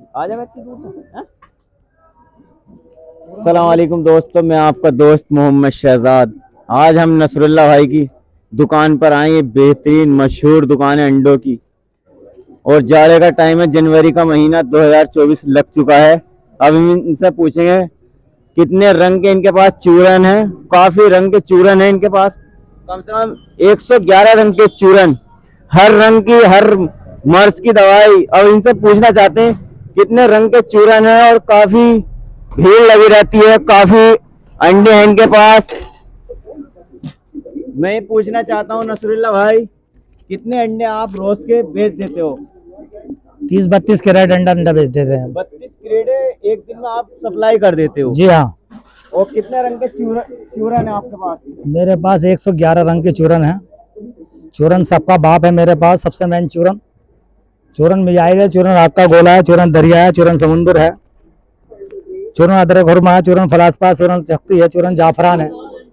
हाँ? सलामकुम दोस्तों, मैं आपका दोस्त मोहम्मद शहजाद। आज हम नसरुल्ला भाई की दुकान पर आए, ये बेहतरीन मशहूर दुकान है अंडों की। और जाड़े का टाइम है, जनवरी का महीना 2024 लग चुका है। अब हम इनसे पूछेंगे, कितने रंग के इनके पास चूरन है? काफ़ी रंग के चूरन है इनके पास। कम से कम 111 रंग के चूरन। हर रंग की, हर मर्ज की दवाई। अब इनसे पूछना चाहते हैं कितने रंग के चूरन है और काफ़ी भीड़ लगी रहती है काफ़ी अंडे हैं इनके पास। मैं पूछना चाहता हूँ नसरुल्ला भाई कितने अंडे आप रोज के बेच देते हो? तीस बत्तीस कैरेट अंडा अंडा बेच देते हैं। बत्तीस क्रेडे एक दिन में आप सप्लाई कर देते हो? जी हाँ। और कितने रंग के चूरन चूरन है आपके पास? मेरे पास 111 रंग के चूरन है। चूरन सबका बाप है मेरे पास सबसे मेन चूरन। चूरन मिजाइल है चूरन रात का गोला है चूरन दरिया है चूरन समुंदर है। चूरन अदरक हुरमा है चूरन फलासपा चूरन शक्ति है चूरन जाफरान है।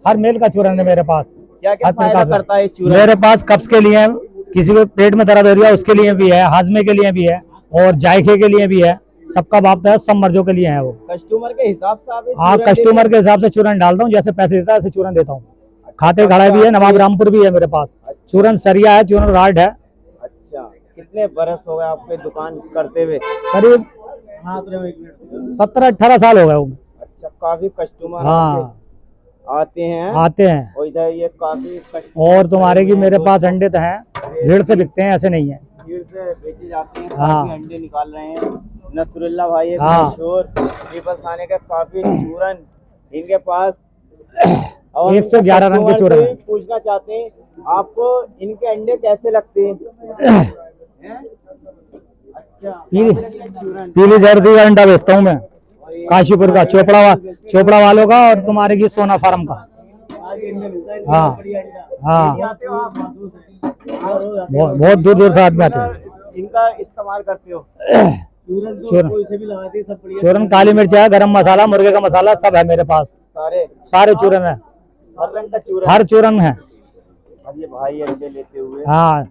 हर मेल का चूरन है मेरे पास। क्या क्या फ़ायदा करता है चूरन? मेरे पास कब्ज के लिए किसी को पेट में दर्द हो रहा है उसके लिए भी है हाजमे के लिए भी है और जायके के लिए भी है सबका बाप है सब मर्जों के लिए है वो। कस्टमर के हिसाब से चूरन कस्टमर के हिसाब से चूरन डालता हूँ जैसे पैसे देता है ऐसे चूरन देता हूँ। खाते खड़ा भी है नवाब रामपुर भी है मेरे पास। चूरन सरिया है चूरन राड है हो? अच्छा कितने बरस हो गए आपके दुकान करते हुए? करीब सत्रह अठारह साल हो गए अच्छा काफ़ी कस्टमर हाँ। आते हैं। आते हैं। और इधर ये काफ़ी और तुम्हारे की मेरे पास अंडे तो हैं भीड़ से बिकते हैं ऐसे नहीं है। भीड़ से बेचे जाते हैं हाँ। काफ़ी अंडे निकाल रहे हैं। नसरुल्ला भाई हाँ। पीपल्स थाने के काफ़ी चूरन इनके पास और हम 111 रंग के चूरन पूछना चाहते हैं आपको इनके अंडे कैसे लगते हैं? पीली जर्दी का अंडा बेचता हूँ मैं। काशीपुर का चोपड़ा वा, चोपड़ा वालों का और तुम्हारे की सोना फार्म का। हाँ हाँ। बहुत दूर दूर से आदमी आते हैं। इनका इस्तेमाल करते हो। चूरन चूरन काली मिर्च है गरम मसाला मुर्गे का मसाला सब है मेरे पास। सारे? सारे चूरन है। हर चूरन? है। अब ये भाई अंडे लेते हुए। हाँ।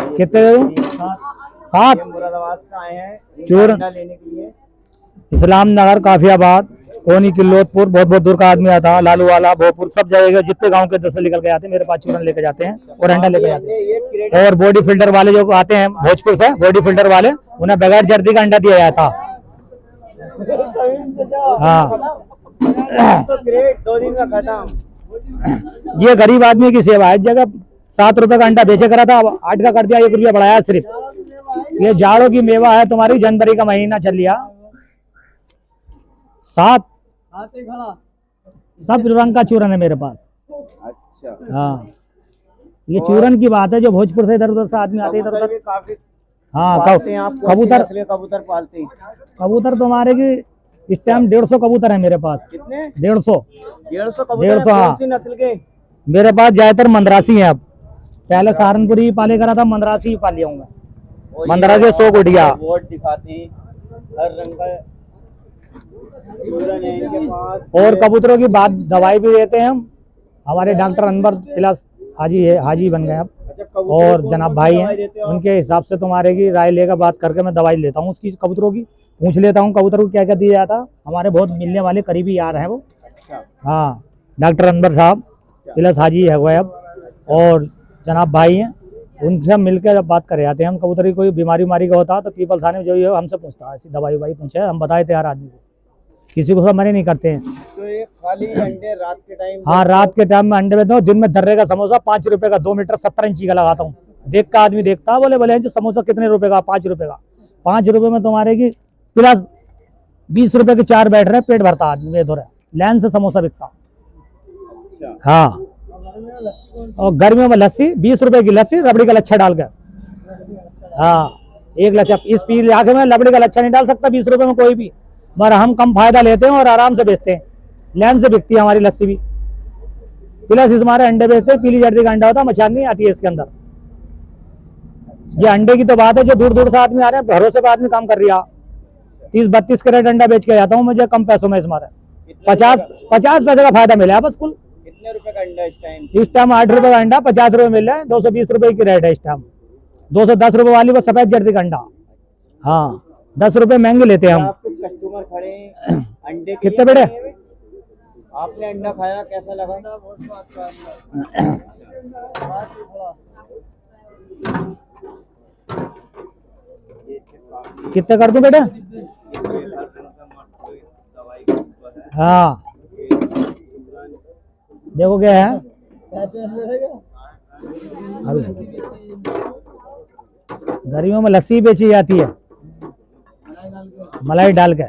कितने? सात। मुरादाबाद से आए हैं। अंडा लेने के लिए इस्लाम नगर काफियाबाद कोनी किल्लोतपुर बहुत बहुत दूर का आदमी आता है लालू वाला भोपुर सब जगह जितने गाँव के दस निकल के आते हैं मेरे पास चूरन लेके जाते हैं और अंडा लेके जाते हैं। और बॉडी फ़िल्टर वाले जो आते हैं भोजपुर से बॉडी फ़िल्टर वाले उन्हें बगैर जर्दी का अंडा दिया जाता। हाँ। तो दो दिन का खत्म। ये गरीब आदमी की सेवा है जगह सात रुपए का अंडा बेचे करा था अब आठ का कर दिया एक रुपया बढ़ाया सिर्फ़। ये जाड़ों की मेवा है तुम्हारी जनवरी का महीना चल लिया। सात। सब रंग का चूरन है मेरे पास। अच्छा। हाँ। ये चूरन की बात है जो भोजपुर से इधर उधर से आदमी आते हैं इधर उधर हाँ कबूतर कबूतर पालते हैं। कबूतर तुम्हारे की इस टाइम डेढ़ सौ कबूतर है मेरे पास। कितने? डेढ़ सौ। डेढ़ सौ डेढ़ सौ, हाँ। नस्ल के? मेरे पास ज़्यादातर मंदरासी हैं अब। पहले सहारनपुर ही पाले करा था मंदरासी ही पाल मंदरा के सौ गुड़िया वोट दिखाते हर रंग का और कबूतरों की बात दवाई भी देते हैं हम। हमारे डॉक्टर अनवर इलाज हाजी है हाजी बन गए अब। अच्छा और जनाब भाई हैं? उनके हिसाब से तुम्हारे की राय लेकर बात करके मैं दवाई लेता हूँ उसकी कबूतरों की। पूछ लेता हूँ कबूतर को क्या क्या दिया जाता। हमारे बहुत मिलने वाले करीबी यार हैं वो। अच्छा। हाँ डॉक्टर अनवर साहब इलाज हाजी है वो अब। और जनाब भाई हैं उनसे हम मिलकर जब बात करे जाते हैं हम कबूतर की कोई बीमारी उमारी का होता तो पीपल थाने में जो है हमसे पूछता है ऐसी दवाई ववाई पूछे हम बताए थे यार आदमी को। किसी को सब मने नहीं करते हैं। तो ये खाली अंडे रात के टाइम हाँ रात के टाइम में अंडे बेचता हूँ दिन में दर्रे का समोसा पाँच रुपए का दो मीटर सत्तर इंची का लगाता हूँ। देख का आदमी देखता है बोले बोले जो समोसा कितने रुपए का पाँच रुपए का? पाँच रुपए में तुम्हारे की प्लस बीस रुपए के चार बैठ रहे पेट भरता आदमी में धोरे लाइन से समोसा बिकता। अच्छा। हाँ। और गर्मियों में लस्सी, बीस रुपए की लस्सी, रबड़ी का लच्छा डाल कर हाँ एक लच्छा। इस पी आके में रबड़ी का लच्छा नहीं डाल सकता, बीस रुपए में कोई भी। मगर हम कम फ़ायदा लेते हैं और आराम से बेचते हैं। लैन से बिकती है हमारी लस्सी भी। प्लस इस हमारे अंडे बेचते हैं, पीली जर्दी का अंडा होता है मछान आती है इसके अंदर। ये अंडे की तो बात है, जो दूर दूर से आदमी आ रहे हैं भरोसे पे आदमी काम कर रहा तीस बत्तीस कैरेट अंडा बेच के जाता हूँ, मुझे कम पैसों में इस मारे पचास पचास पैसे का फ़ायदा मिला, है, बस कुल। कितने रुपए का अंडा इस टाइम इस टाइम आठ रुपए का अंडा पचास रुपए मिल रहा है दो सौ बीस रुपए की रेट है इस टाइम दो सौ दस रुपए वाली वो सफ़ेद जर्दी का अंडा। हाँ दस रुपए महँगे लेते हैं हम। कस्टमर खड़े अंडे कितने बड़े? आपने अंडा खाया कैसा लगा? कितने कर दूँ बेटा? हाँ। देखो क्या है? अभी। गर्मियों में लस्सी बेची जाती है। मलाई डाल के।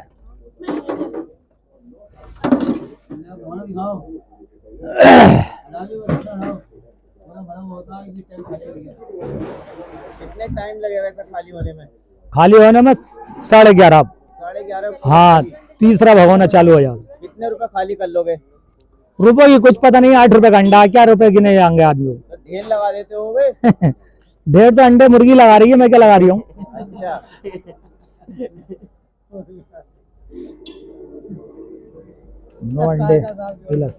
कितने टाइम लगेगा ऐसा खाली होने में? खाली होने में साढ़े ग्यारह। साढ़े ग्यारह। हाँ तीसरा भगोना चालू हो जाएगा कितने रुपए खाली कर लोगे? रुपए की कुछ पता नहीं आठ रुपए का अंडा क्या रुपए गिने जाएँगे आदमी? तो ढेर लगा देते को ढेर तो अंडे मुर्गी लगा रही है मैं क्या लगा रही हूँ? अच्छा। नौ अंडे प्लस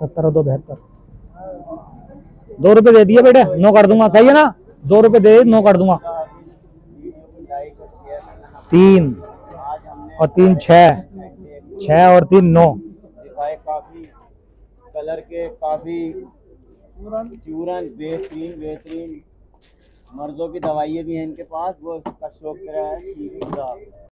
सत्तर दो बहत्तर। दो रुपए दे दिए बेटे नौ कर दूँगा सही है ना? दो रुपए दे नौ कर दूँगा। तीन और तीन छ छः और तीन नौ। कलर के काफ़ी चूरन बेहतरीन बेहतरीन मर्दों की दवाइयाँ भी हैं इनके पास वो इसका शौक करा है ठीक है।